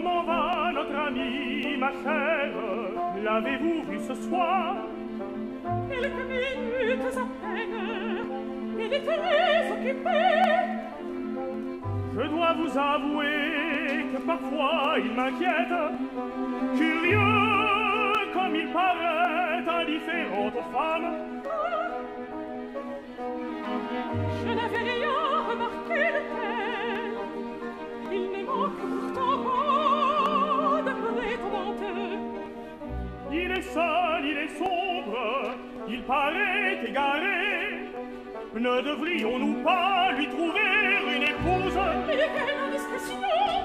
comment va notre ami, ma chère L'avez-vous vu ce soir Quelques minutes à peine, il est très occupé. Je dois vous avouer que parfois il m'inquiète, curieux comme il paraît, indifférent aux femmes. Ah, je n'avais rien remarqué de tel, il ne manque il paraît égaré. Ne devrions-nous pas lui trouver une épouse Mais quelle indiscrétion,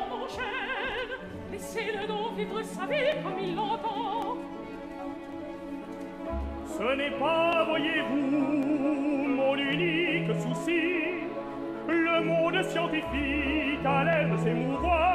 mon cher Laissez-le donc vivre sa vie comme il l'entend. Ce n'est pas, voyez-vous, mon unique souci. Le monde scientifique a l'air de s'émouvoir.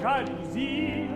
jalousie